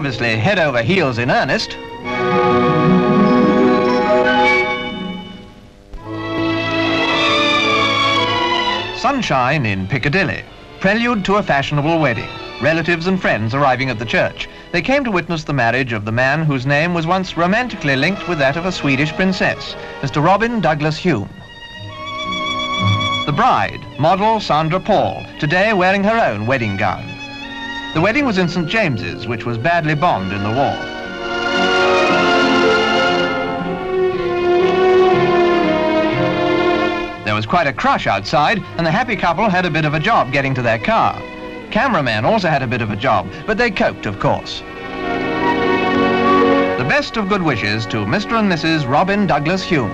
obviously head over heels in earnest. Sunshine in Piccadilly, prelude to a fashionable wedding. Relatives and friends arriving at the church. They came to witness the marriage of the man whose name was once romantically linked with that of a Swedish princess, Mr. Robin Douglas-Home. The bride, model Sandra Paul, today wearing her own wedding gown. The wedding was in St. James's, which was badly bombed in the war. There was quite a crush outside, and the happy couple had a bit of a job getting to their car. Cameraman also had a bit of a job, but they coped, of course. The best of good wishes to Mr. and Mrs. Robin Douglas-Home.